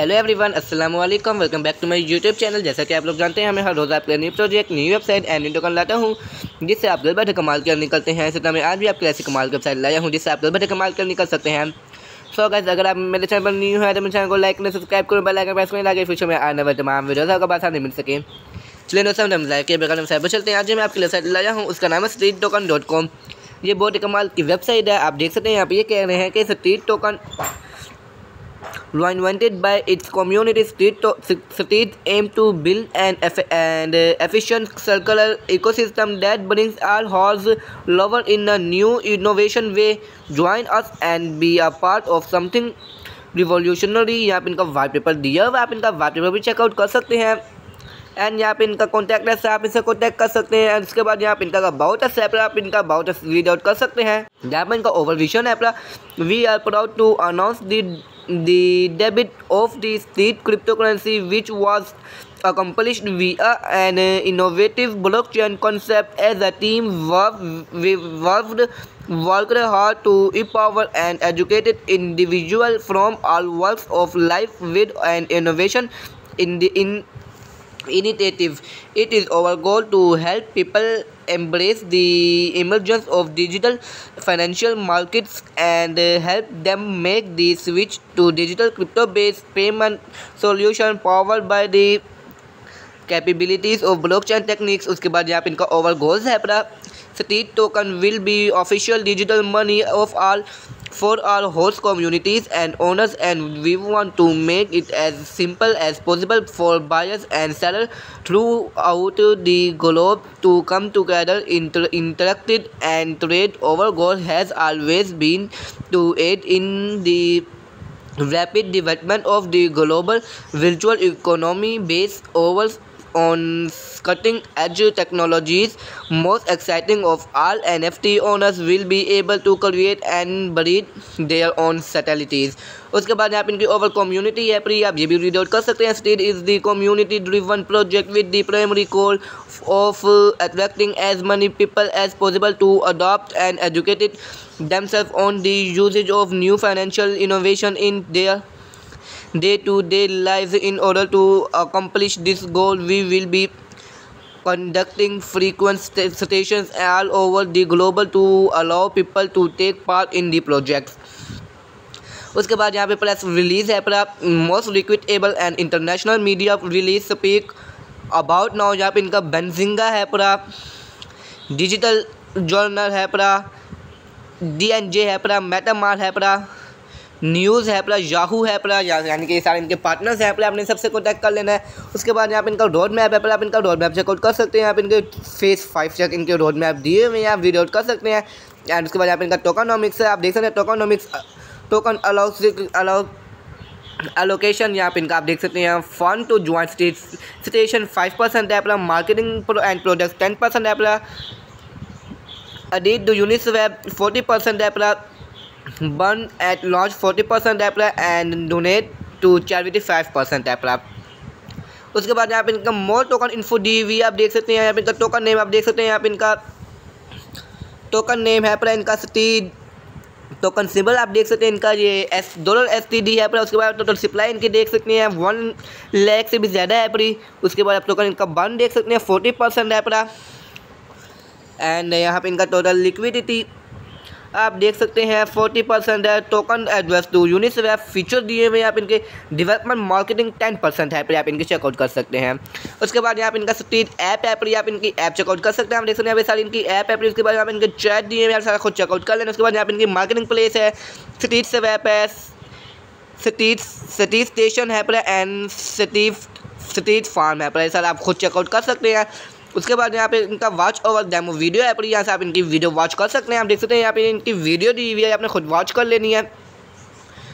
Hello everyone अस्सलाम वालेकुम welcome back to my YouTube channel जैसा कि आप लोग जानते हैं मैं हर रोज़ आपके new project new website and new token लाता हूँ, जिससे आप घर बैठे कमाल कर निकलते हैं। इसी तरह मैं आज भी आपके ऐसी कमाल की वेबसाइट लाया हूँ, जिससे आप घर बैठे कमाल कर निकल सकते हैं। सो गाइस अगर आप मेरे चैनल पर न्यू है तो मेरे चैनल को लाइक करें सब्सक्राइब करें बेल आइकन प्रेस करें ताकि फ्यूचर में आने वाले तमाम वीडियोस आपको आसानी मिल सके। चलिए दोस्तों, हम लाइक के बगल में चलते हैं। आज मैं आपके वेबसाइट लाया हूँ, उसका नाम है स्ट्रीट टोकन डॉट कॉम ये बहुत कमाल की वेबसाइट है, आप देख सकते हैं, यहाँ पे ये कह रहे हैं कि street token invented by its community state, state aim to build an eff and uh, efficient circular ecosystem that brings all horse lover in a new innovation way join us and be a part of something revolutionary यहाँ पे इनका white paper दिया हुआ आप इनका white paper भी checkout कर सकते हैं एंड यहाँ पे इनका कॉन्टैक्ट है आप इनसे कॉन्टैक्ट कर सकते हैं एंड उसके बाद यहाँ पे इनका बहुत अच्छा है आप इनका बहुत रीड आउट कर सकते हैं यहाँ पे इनका ओवरविजन है we are proud to announce the the debit of the state cryptocurrency which was accomplished via an innovative blockchain concept as a team worked, worked, hard to empower and educate individual from all walks of life with an innovation in the in initiative. It is our goal to help people embrace the emergence of digital financial markets and help them make the switch to digital crypto-based payment solution powered by the capabilities of blockchain techniques उसके बाद यहाँ पे इनका over goals है अपना street token will be official digital money of all for our host communities and owners and we want to make it as simple as possible for buyers and sellers throughout the globe to come together inter interact and trade. Our goal has always been to aid in the rapid development of the global virtual economy based over on cutting edge technologies most exciting of all nft owners will be able to create and breed their own satellites उसके बाद यहाँ पे इनकी over community है pre आप ये भी read out कर सकते हैं state is the community driven project with the primary goal uh, attracting as many people as possible to adopt and educate themselves on the usage of new financial innovation in their day-to-day lives in order to accomplish this goal we will be conducting frequent stations all over the global to allow people to take part in the project उसके बाद यहाँ पे plus release है पूरा most equitable and international media release speak about now यहाँ पे इनका बेंजिंगा है पूरा डिजिटल जर्नल है पूरा डी एन जे है पूरा मेटामार है पूरा न्यूज़ है, प्लस याहू है, प्लस यानी कि सारे इनके पार्टनर्स हैं, प्लस आपने सबसे कॉन्टैक्ट कर लेना है। उसके बाद यहाँ पे इनका रोड मैप है, प्लस आप इनका रोड मैप चेकआउट कर सकते हैं। आप इनके फेस फाइव चेक इनके रोड मैप दिए हुए हैं, आप वीडियो कर सकते हैं। एंड उसके बाद यहाँ पे इनका टोकानॉमिक्स है, आप देख सकते हैं tokenomics token allow allow allocation यहाँ पे इनका आप देख सकते हैं। Fund to joint state station five percent है अपना marketing and product ten percent है अपना added to Uniswap forty percent है अपना burn at launch 40% apply and donate to charity 5% apply उसके बाद यहाँ पे इनका more token info D V आप देख सकते हैं, यहाँ पे इनका टोकन नेम आप देख सकते हैं, यहाँ पे इनका टोकन नेम है पूरा इनका सिटी टोकन सिंबल आप देख सकते हैं, इनका ये S dollar S T D है पूरा उसके बाद टोटल सप्लाई इनकी देख सकते हैं वन लैख से भी ज़्यादा है पूरी उसके बाद आप टोकन इनका बन देख सकते हैं फोर्टी परसेंट है पूरा एंड यहाँ पे इनका टोटल लिक्विडिटी आप देख सकते हैं फोर्टी परसेंट है token adverse to unit UNICEF feature दिए हुए आप इनके डेवलपमेंट मार्केटिंग टेन परसेंट है, पर आप इनके चेकआउट कर सकते हैं। उसके बाद यहाँ पे इनका स्ट्रीट ऐप है, पर आप इनकी ऐप चेकआउट कर सकते हैं। आप देख सकते हैं सारी इनकी ऐप है उसके बाद यहाँ पे इनके चैट दिए हुए आप सारा खुद चेकआउट कर लेना। उसके बाद यहाँ पर इनकी मार्केटिंग प्लेस है स्ट्रीट से ऐप है स्ट्रीट स्टेशन है, पर एंड स्ट्रीट स्ट्रीट फार्म है, पर सर आप खुद चेकआउट कर सकते हैं। उसके बाद यहाँ पे इनका वॉच ओवर डेमो वीडियो है यहाँ से आप इनकी वीडियो वॉच कर सकते हैं। आप देख सकते हैं यहाँ पे इनकी वीडियो दी हुई है, आपने खुद वॉच कर लेनी है।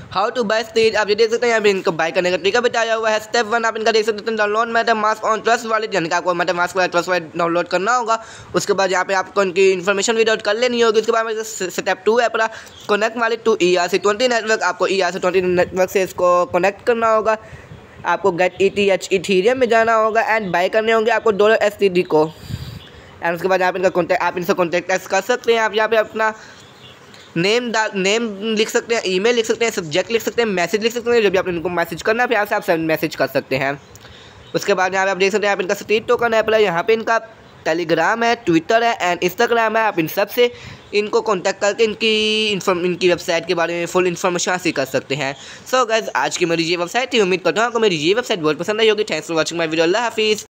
हाउ टू बाय स्टेज आप ये देख सकते हैं, यहाँ पे इनको बाय करने का तरीका बताया हुआ है। स्टेप वन आप इनका देख सकते हैं download MetaMask on Trust वाले यानी कि आपको मास्क वाले ट्रस्ट वाले डाउनलोड करना होगा। उसके बाद यहाँ पे आपको इनकी इन्फॉर्मेशन वीडियो कर लेनी होगी। उसके बाद स्टेप टू है अपना कनेक्ट वाले to E R C twenty network आपको E R C twenty network से इसको कनेक्ट करना होगा। आपको get E T H Ethereum में जाना होगा एंड बाय करने होंगे आपको डॉलर एस टी डी को। एंड उसके बाद आप इनका कॉन्टैक्ट आप इनसे कॉन्टैक्ट कर सकते हैं। आप यहाँ पे अपना नेम डाल नेम लिख सकते हैं ईमेल लिख सकते हैं सब्जेक्ट लिख सकते हैं मैसेज लिख सकते हैं, जो भी आप इनको मैसेज करना है फिर यहाँ से आप सेंड मैसेज कर सकते हैं। उसके बाद यहाँ पे आप देख सकते हैं आप इनका स्ट्रीट टोकन है, यहाँ पे इनका टेलीग्राम है ट्विटर है एंड इंस्टाग्राम है, आप इन सबसे इनको कॉन्टैक्ट करके इनकी इन्फॉर्म इनकी वेबसाइट के बारे में फुल इन्फॉर्मेशन हासिल कर सकते हैं। सो so, गैस आज की मेरी ये वेबसाइट थी। उम्मीद करता हूँ आपको मेरी ये वेबसाइट बहुत पसंद आई होगी। Thanks for watching my video अल्लाह हाफिज़।